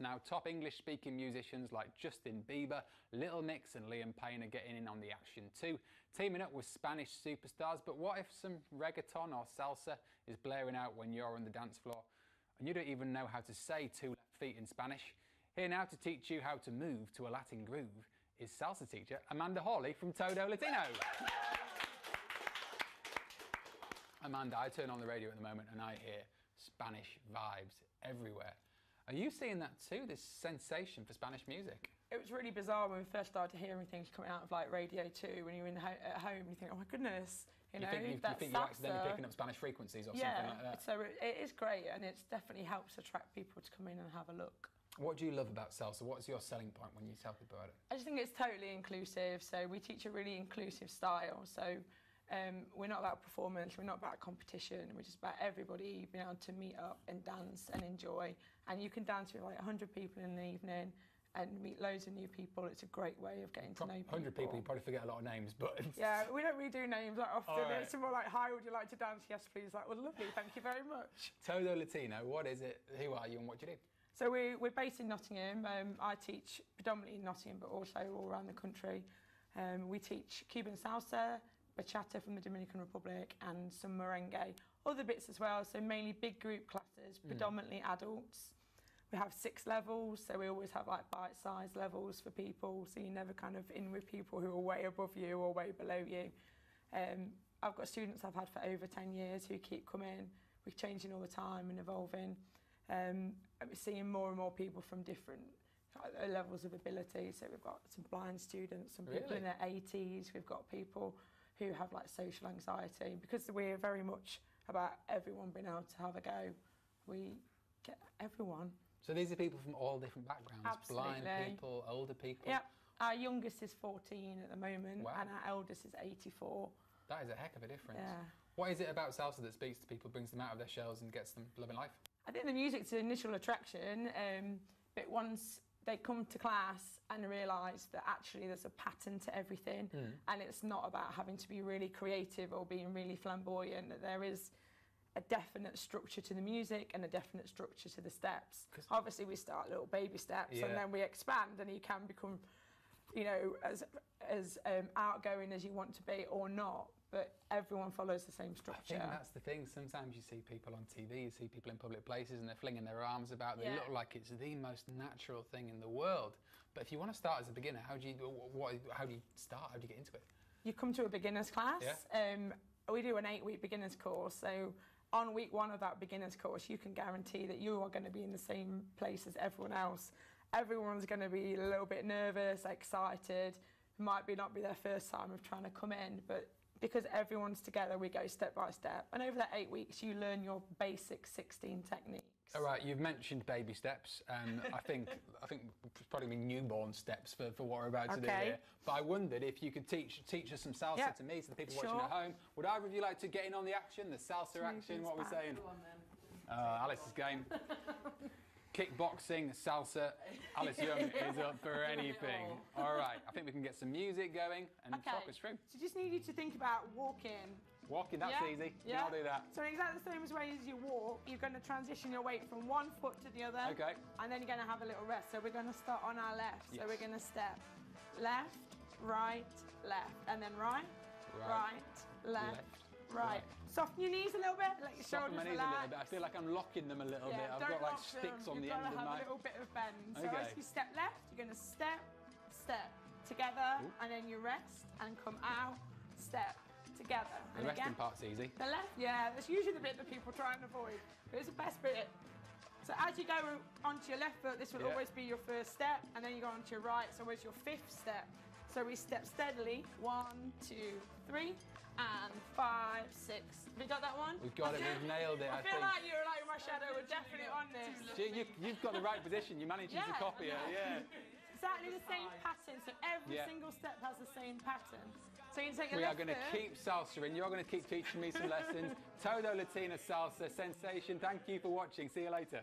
now. Top English speaking musicians like Justin Bieber, Little Mix, and Liam Payne are getting in on the action too, teaming up with Spanish superstars. But what if some reggaeton or salsa is blaring out when you're on the dance floor and you don't even know how to say two left feet in Spanish? Here now to teach you how to move to a Latin groove is salsa teacher Amanda Hawley from Todo Latino. Amanda, I turn on the radio at the moment and I hear Spanish vibes everywhere. Are you seeing that too, this sensation for Spanish music? It was really bizarre when we first started hearing things coming out of like Radio 2 when you're in ho- at home and you think, oh my goodness, you, You know, think, you, you think you're accidentally picking up Spanish frequencies or yeah, something like that? so it, it is great and it definitely helps attract people to come in and have a look. What do you love about salsa? What's your selling point when you tell people about it? I just think it's totally inclusive. So we teach a really inclusive style. So um, we're not about performance, we're not about competition. We're just about everybody being able to meet up and dance and enjoy. And you can dance with like 100 people in the evening and meet loads of new people. It's a great way of getting to know people. 100 people, you probably forget a lot of names, but Yeah, we don't really do names that often. Right. It's more like, hi, would you like to dance? Yes, please. Like, well, lovely, thank you very much. Todo Latino, what is it? Who are you and what do you do? So we, we're based in Nottingham. Um, I teach predominantly in Nottingham, but also all around the country. Um, we teach Cuban salsa, bachata from the Dominican Republic, and some merengue. Other bits as well, so mainly big group classes, predominantly adults. We have six levels, so we always have like bite-sized levels for people, so you're never kind of in with people who are way above you or way below you. Um, I've got students I've had for over 10 years who keep coming. We're changing all the time and evolving. Um, we're seeing more and more people from different levels of ability. So we've got some blind students, some people Really? in their 80s. We've got people who have like social anxiety. Because we're very much about everyone being able to have a go, we get everyone. So these are people from all different backgrounds Absolutely. blind people, older people. Yep. Our youngest is 14 at the moment, Wow. and our eldest is 84. That is a heck of a difference. Yeah. What is it about salsa that speaks to people, brings them out of their shells and gets them living life? I think the music's the initial attraction, um, but once they come to class and realise that actually there's a pattern to everything, hmm. and it's not about having to be really creative or being really flamboyant, that there is a definite structure to the music and a definite structure to the steps. Obviously, we start little baby steps Yeah. and then we expand, and you can become, you know, as as um, outgoing as you want to be or not. But everyone follows the same structure. I think that's the thing. Sometimes you see people on TV, you see people in public places, and they're flinging their arms about. They Yeah. look like it's the most natural thing in the world. But if you want to start as a beginner, how do you what? How do you start? How do you get into it? You come to a beginners class. Um, we do an eight-week beginners course. So on week one of that beginners course, you can guarantee that you are going to be in the same place as everyone else. Everyone's going to be a little bit nervous, excited. It might be not be their first time of trying to come in, but because everyone's together, we go step by step. And over that eight weeks, you learn your basic 16 techniques. All right, you've mentioned baby steps, and I think I think it's probably mean newborn steps for, for what we're about to do here. But I wondered if you could teach teach us some salsa Yeah. to me, to the people Sure. watching at home. Would either of you like to get in on the action, the salsa action? What are we back. saying? Go on then. Uh, Alice's game. Kickboxing, salsa. Alice Young is up for anything. All right, I think we can get some music going and talk us through. So just need you to think about walking. Walking, that's Yeah? easy. Yeah. I'll do that. So in exactly the same as way as you walk, you're going to transition your weight from one foot to the other. Okay. And then you're going to have a little rest. So we're going to start on our left. So we're going to step left, right, left, and then right, Right, right, left, left, right. Soften your knees a little bit. Let your Soften shoulders my knees relax. a little bit. I feel like I'm locking them a little yeah, bit. I've don't got like sticks them. on the end of You've end got to have a little bit of bend. So Okay. as you step left, you're going to step, step together, Ooh. and then you rest and come out, step together. The and resting again, part's easy. the left, yeah, that's usually the bit that people try and avoid. But it's the best bit. So as you go onto your left foot, this will Yeah. always be your first step, and then you go onto your right, so it's your fifth step. So we step steadily, one, two, three, and five, six. Have you got that one? We've got it. We've nailed it. I, I feel think. like you're like my shadow. We're definitely on this. You, you, you've got the right position. You're managing to Yeah. copy it. Yeah. Exactly the same pattern. So every Yeah. single step has the same pattern. So you take your We are going to keep salsa in. You're going to keep teaching me some lessons. Todo Latino salsa sensation. Thank you for watching. See you later.